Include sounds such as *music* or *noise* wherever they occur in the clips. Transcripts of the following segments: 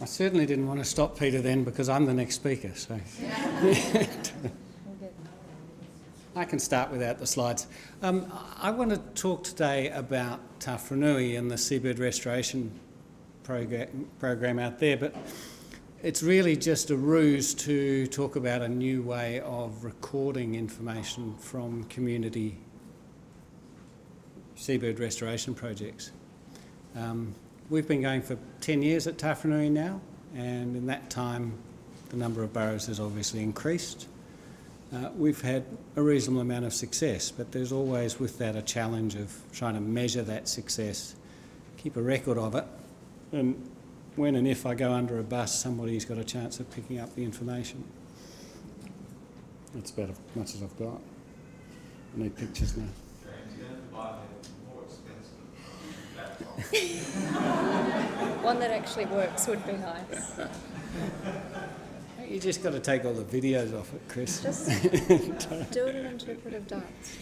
I certainly didn't want to stop Peter then because I'm the next speaker. So *laughs* I can start without the slides. Um, I want to talk today about Tawharanui and the seabird restoration program, program out there, but it's really just a ruse to talk about a new way of recording information from community seabird restoration projects. Um, we've been going for 10 years at Tawharanui now, and in that time, the number of burrows has obviously increased. Uh, we've had a reasonable amount of success, but there's always with that a challenge of trying to measure that success, keep a record of it, and when and if I go under a bus, somebody's got a chance of picking up the information. That's about as much as I've got. I need pictures now. *laughs* One that actually works would be nice. You just got to take all the videos off it, Chris. Just *laughs* *laughs* do an interpretive dance.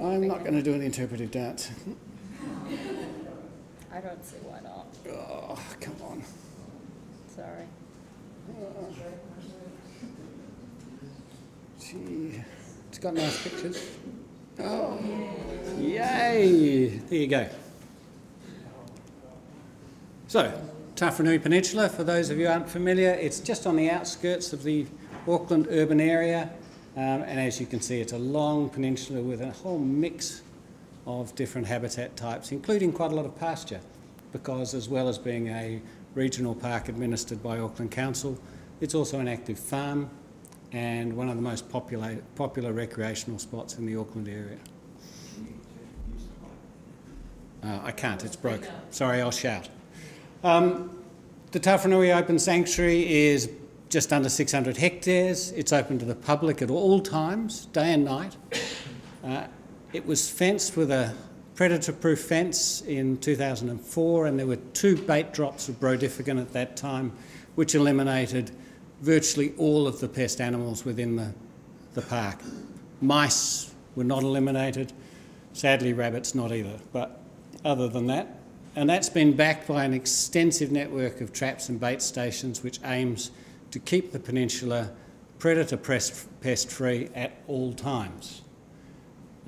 I'm not going to do an interpretive dance. I don't see why not. Oh, come on. Sorry. Gee, it's got nice pictures. Oh, yay! There you go. So, Tawharanui Peninsula, for those of you aren't familiar, it's just on the outskirts of the Auckland urban area. Um, and as you can see, it's a long peninsula with a whole mix of different habitat types, including quite a lot of pasture, because as well as being a regional park administered by Auckland Council, it's also an active farm and one of the most popular, popular recreational spots in the Auckland area. Uh, I can't, it's broke. Sorry, I'll shout. Um, the Tawharanui Open Sanctuary is just under 600 hectares. It's open to the public at all times, day and night. *coughs* Uh, it was fenced with a predator-proof fence in 2004 and there were two bait drops of Brodifacoum at that time which eliminated virtually all of the pest animals within the, the park. Mice were not eliminated, sadly rabbits not either, but other than that, and that's been backed by an extensive network of traps and bait stations which aims to keep the peninsula predator pest free at all times.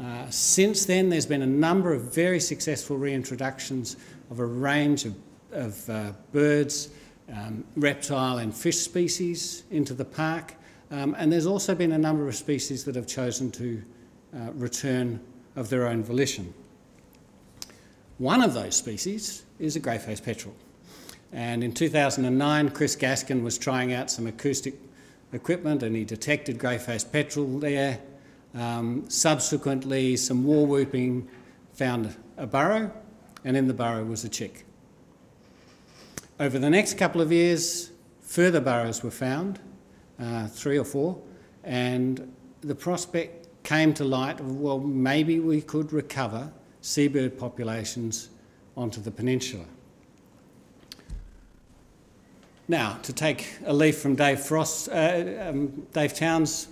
Uh, since then, there's been a number of very successful reintroductions of a range of, of uh, birds, um, reptile and fish species into the park, um, and there's also been a number of species that have chosen to uh, return of their own volition. One of those species is a grey-faced petrel. And in 2009, Chris Gaskin was trying out some acoustic equipment and he detected grey-faced petrel there. Um, subsequently, some war whooping found a burrow, and in the burrow was a chick. Over the next couple of years, further burrows were found, uh, three or four, and the prospect came to light of, well, maybe we could recover seabird populations onto the peninsula. Now, to take a leaf from Dave Frost, uh, um, Dave Towns'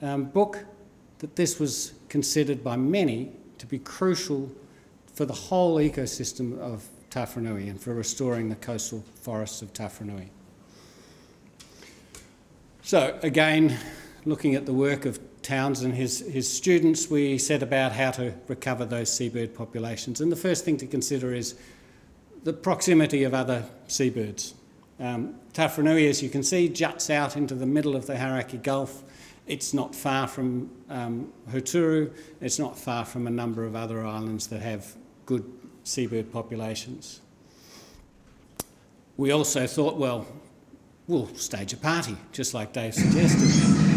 um, book, that this was considered by many to be crucial for the whole ecosystem of Tawharanui and for restoring the coastal forests of Tawharanui. So again, looking at the work of Towns and his, his students, we set about how to recover those seabird populations. And the first thing to consider is the proximity of other seabirds. Um, Tawharanui, as you can see, juts out into the middle of the Hauraki Gulf. It's not far from um, Hauturu. It's not far from a number of other islands that have good seabird populations. We also thought, well, we'll stage a party, just like Dave suggested.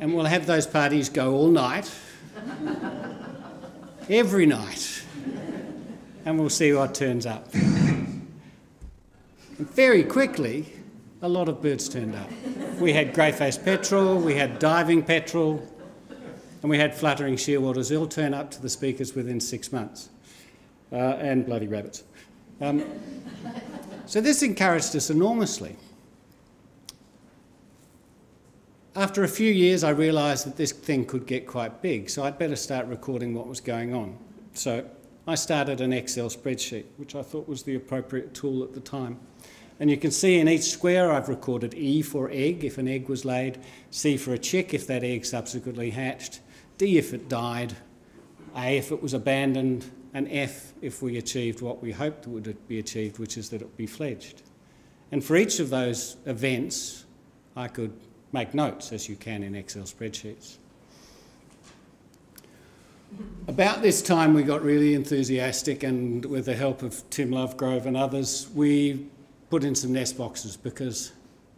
And we'll have those parties go all night, every night, and we'll see what turns up. And very quickly, a lot of birds turned up. We had grey-faced petrel, we had diving petrel, and we had fluttering shearwaters all turn up to the speakers within six months, uh, and bloody rabbits. Um, so this encouraged us enormously. After a few years, I realised that this thing could get quite big, so I'd better start recording what was going on. So I started an Excel spreadsheet, which I thought was the appropriate tool at the time. And you can see in each square I've recorded E for egg if an egg was laid, C for a chick if that egg subsequently hatched, D if it died, A if it was abandoned, and F if we achieved what we hoped would be achieved, which is that it be fledged. And for each of those events, I could make notes, as you can in Excel spreadsheets. About this time, we got really enthusiastic, and with the help of Tim Lovegrove and others, we put in some nest boxes because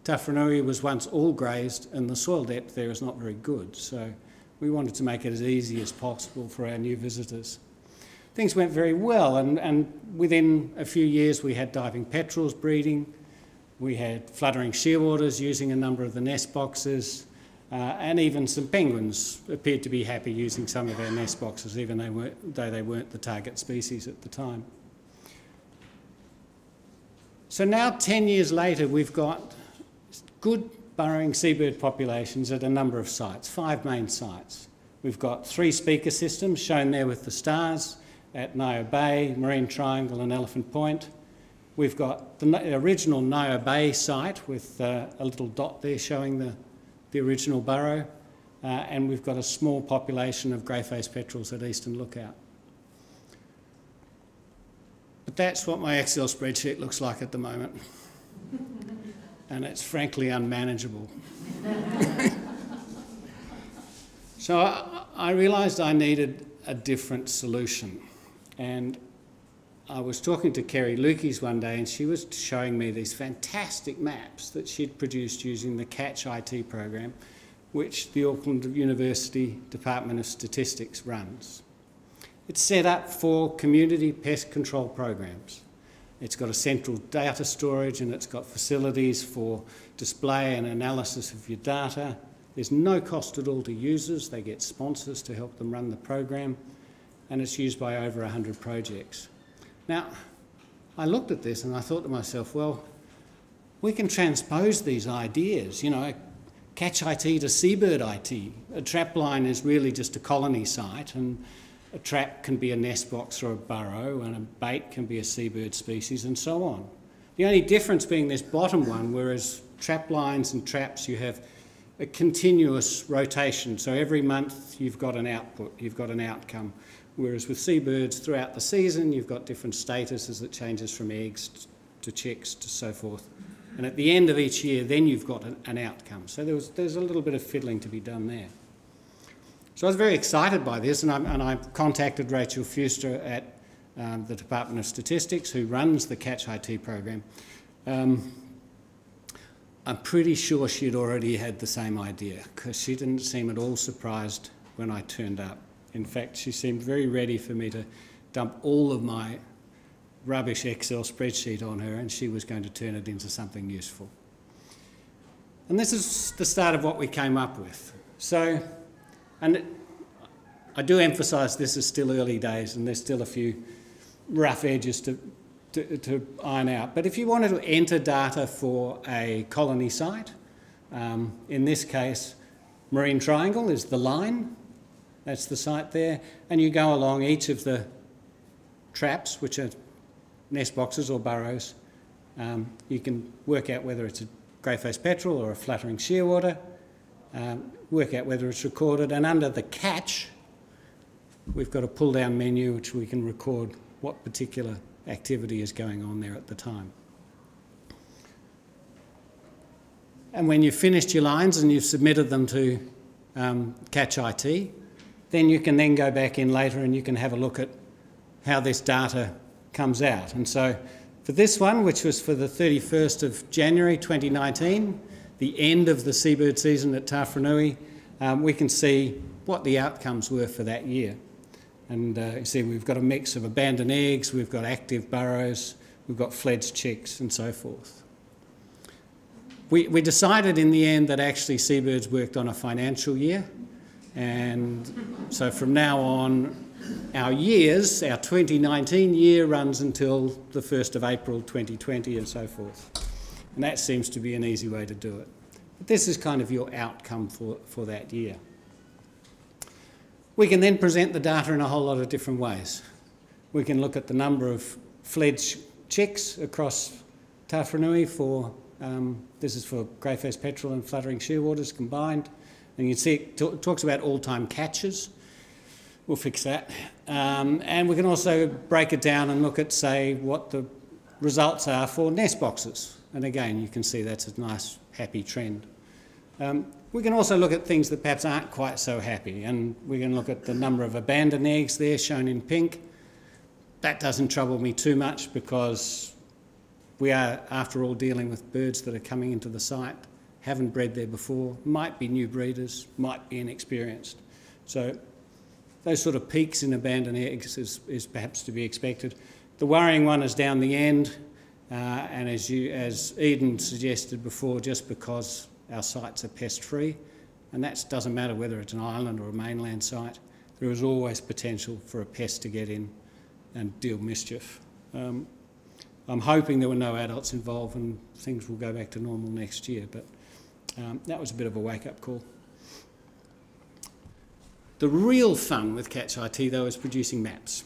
Tawharanui was once all grazed and the soil depth there is not very good. So we wanted to make it as easy as possible for our new visitors. Things went very well, and, and within a few years, we had diving petrels breeding, we had fluttering shearwaters using a number of the nest boxes, uh, and even some penguins appeared to be happy using some of our nest boxes, even though, though they weren't the target species at the time. So now, 10 years later, we've got good burrowing seabird populations at a number of sites, five main sites. We've got three speaker systems shown there with the stars at Niah Bay, Marine Triangle, and Elephant Point. We've got the original Niah Bay site with uh, a little dot there showing the, the original burrow, uh, and we've got a small population of grey-faced petrels at Eastern Lookout. But that's what my Excel spreadsheet looks like at the moment. And it's frankly unmanageable. *laughs* so I, I realised I needed a different solution. And I was talking to Kerry Lukes one day, and she was showing me these fantastic maps that she'd produced using the Catch IT program, which the Auckland University Department of Statistics runs. It's set up for community pest control programs. It's got a central data storage and it's got facilities for display and analysis of your data. There's no cost at all to users. They get sponsors to help them run the program and it's used by over 100 projects. Now, I looked at this and I thought to myself, well, we can transpose these ideas, you know, catch IT to seabird IT. A trapline is really just a colony site and a trap can be a nest box or a burrow, and a bait can be a seabird species, and so on. The only difference being this bottom one, whereas trap lines and traps, you have a continuous rotation. So every month you've got an output, you've got an outcome. Whereas with seabirds, throughout the season, you've got different statuses that changes from eggs to chicks to so forth. And at the end of each year, then you've got an, outcome. So there was, there's a little bit of fiddling to be done there. So I was very excited by this, and I, and I contacted Rachel Fewster at um, the Department of Statistics, who runs the Catch IT program. Um, I'm pretty sure she'd already had the same idea because she didn't seem at all surprised when I turned up. In fact, she seemed very ready for me to dump all of my rubbish Excel spreadsheet on her and she was going to turn it into something useful. And this is the start of what we came up with. So and I do emphasise this is still early days and there's still a few rough edges to, to, to iron out. But if you wanted to enter data for a colony site, um, in this case, Marine Triangle is the line, that's the site there, and you go along each of the traps, which are nest boxes or burrows. Um, you can work out whether it's a grey-faced petrel or a fluttering shearwater. Um, work out whether it's recorded. And under the catch, we've got a pull down menu which we can record what particular activity is going on there at the time. And when you've finished your lines and you've submitted them to um, Catch IT, then you can then go back in later and you can have a look at how this data comes out. And so for this one, which was for the 31st of January 2019, the end of the seabird season at Tawharanui, um, we can see what the outcomes were for that year. And uh, you see we've got a mix of abandoned eggs, we've got active burrows, we've got fledged chicks and so forth. We, we decided in the end that actually seabirds worked on a financial year and so from now on our years, our 2019 year runs until the 1st of April 2020 and so forth. And that seems to be an easy way to do it. But this is kind of your outcome for, for that year. We can then present the data in a whole lot of different ways. We can look at the number of fledged chicks across Tawharanui for, um, this is for grey-faced petrel and fluttering shearwaters combined. And you can see it talks about all-time catches. We'll fix that. Um, and we can also break it down and look at, say, what the results are for nest boxes. And again, you can see that's a nice, happy trend. Um, we can also look at things that perhaps aren't quite so happy, and we can look at the number of abandoned eggs there shown in pink. That doesn't trouble me too much because we are, after all, dealing with birds that are coming into the site, haven't bred there before, might be new breeders, might be inexperienced. So those sort of peaks in abandoned eggs is, is perhaps to be expected. The worrying one is down the end, uh, and as, you, as Eden suggested before, just because our sites are pest free, and that doesn't matter whether it's an island or a mainland site, there is always potential for a pest to get in and deal mischief. Um, I'm hoping there were no adults involved and things will go back to normal next year, but um, that was a bit of a wake up call. The real fun with Catch IT though is producing maps.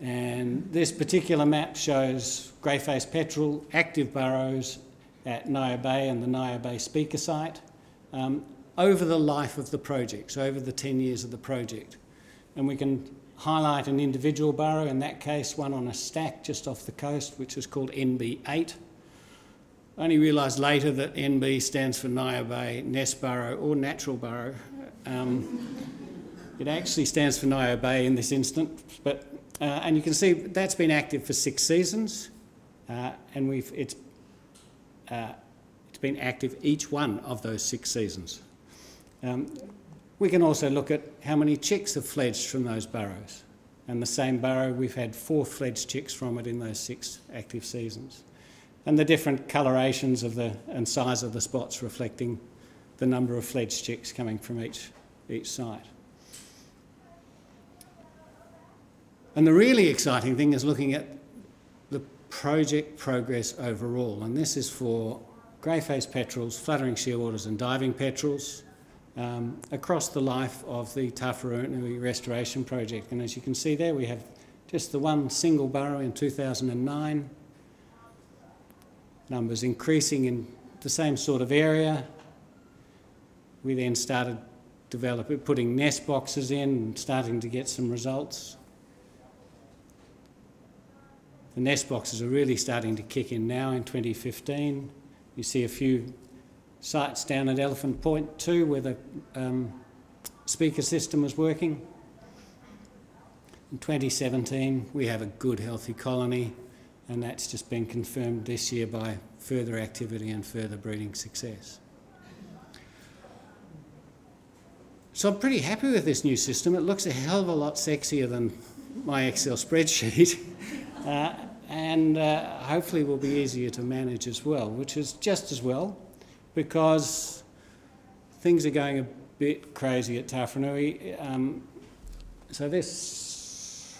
And this particular map shows grey-faced petrel, active burrows at Naya Bay and the Naya Bay speaker site um, over the life of the project, so over the 10 years of the project. And we can highlight an individual burrow, in that case one on a stack just off the coast, which is called NB8. I only realised later that NB stands for Naya Bay Nest Burrow or Natural Burrow. Um, it actually stands for Naya Bay in this instance, but uh, and you can see that's been active for six seasons, uh, and we've it's uh, it's been active each one of those six seasons. Um, we can also look at how many chicks have fledged from those burrows. And the same burrow, we've had four fledged chicks from it in those six active seasons. And the different colorations of the and size of the spots reflecting the number of fledged chicks coming from each, each site. And the really exciting thing is looking at the project progress overall. And this is for grey-faced petrels, fluttering shearwaters and diving petrels um, across the life of the Tawharanui Restoration Project. And as you can see there, we have just the one single burrow in 2009. Numbers increasing in the same sort of area. We then started developing, putting nest boxes in and starting to get some results. The nest boxes are really starting to kick in now in 2015. You see a few sites down at Elephant Point too where the um, speaker system was working. In 2017 we have a good healthy colony and that's just been confirmed this year by further activity and further breeding success. So I'm pretty happy with this new system. It looks a hell of a lot sexier than my Excel spreadsheet. *laughs* Uh, and uh, hopefully will be easier to manage as well, which is just as well because things are going a bit crazy at Tawharanui. Um, so this,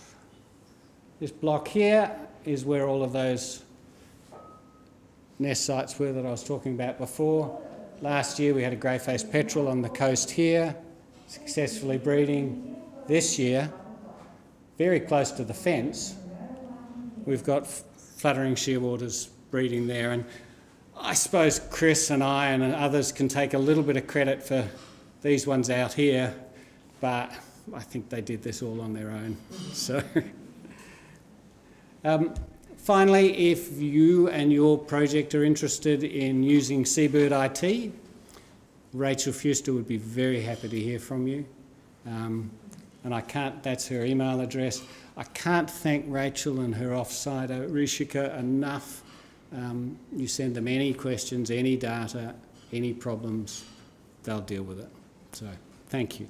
this block here is where all of those nest sites were that I was talking about before. Last year we had a grey-faced petrel on the coast here, successfully breeding. This year, very close to the fence, we've got fluttering shearwaters breeding there. And I suppose Chris and I and others can take a little bit of credit for these ones out here, but I think they did this all on their own. *laughs* So, um, finally, if you and your project are interested in using Seabird IT, Rachel Fewster would be very happy to hear from you. Um, and I can't, that's her email address. I can't thank Rachel and her offsite at Rishika enough. Um, you send them any questions, any data, any problems, they'll deal with it. So, thank you.